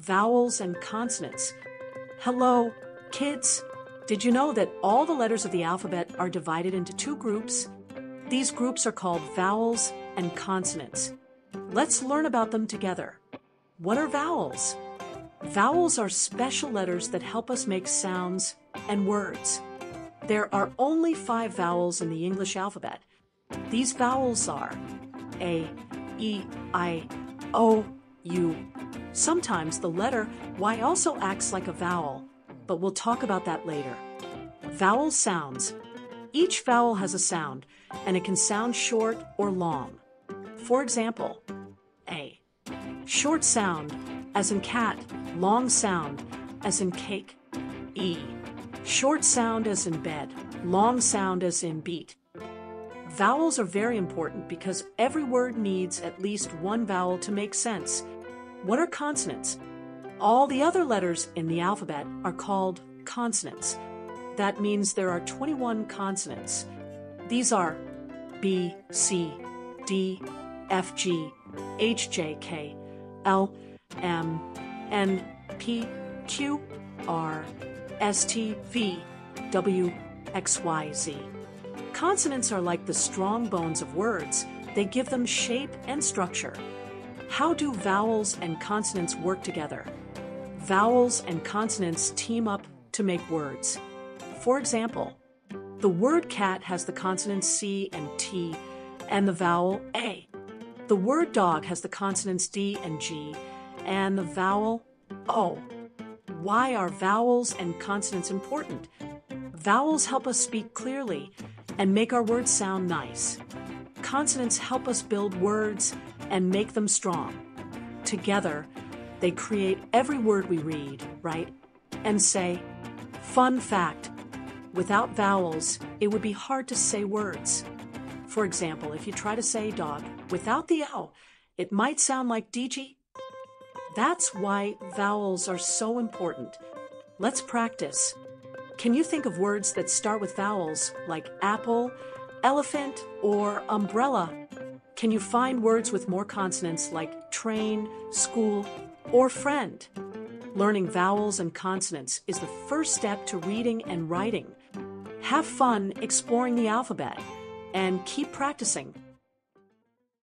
vowels and consonants. Hello, kids. Did you know that all the letters of the alphabet are divided into two groups? These groups are called vowels and consonants. Let's learn about them together. What are vowels? Vowels are special letters that help us make sounds and words. There are only five vowels in the English alphabet. These vowels are A, E, I, O, U. Sometimes the letter Y also acts like a vowel, but we'll talk about that later. Vowel sounds. Each vowel has a sound, and it can sound short or long. For example, A. Short sound, as in cat, long sound, as in cake. E. Short sound as in bed, long sound as in beat. Vowels are very important because every word needs at least one vowel to make sense. What are consonants? All the other letters in the alphabet are called consonants. That means there are 21 consonants. These are B, C, D, F, G, H, J, K, L, M, N, P, Q, R, S, T, V, W, X, Y, Z. Consonants are like the strong bones of words. They give them shape and structure. How do vowels and consonants work together? Vowels and consonants team up to make words. For example, the word cat has the consonants C and T and the vowel A. The word dog has the consonants D and G and the vowel O. Why are vowels and consonants important? Vowels help us speak clearly and make our words sound nice. Consonants help us build words and make them strong. Together, they create every word we read, write, and say. Fun fact without vowels, it would be hard to say words. For example, if you try to say dog without the L, it might sound like DG. That's why vowels are so important. Let's practice. Can you think of words that start with vowels like apple, elephant, or umbrella? Can you find words with more consonants like train, school, or friend? Learning vowels and consonants is the first step to reading and writing. Have fun exploring the alphabet and keep practicing.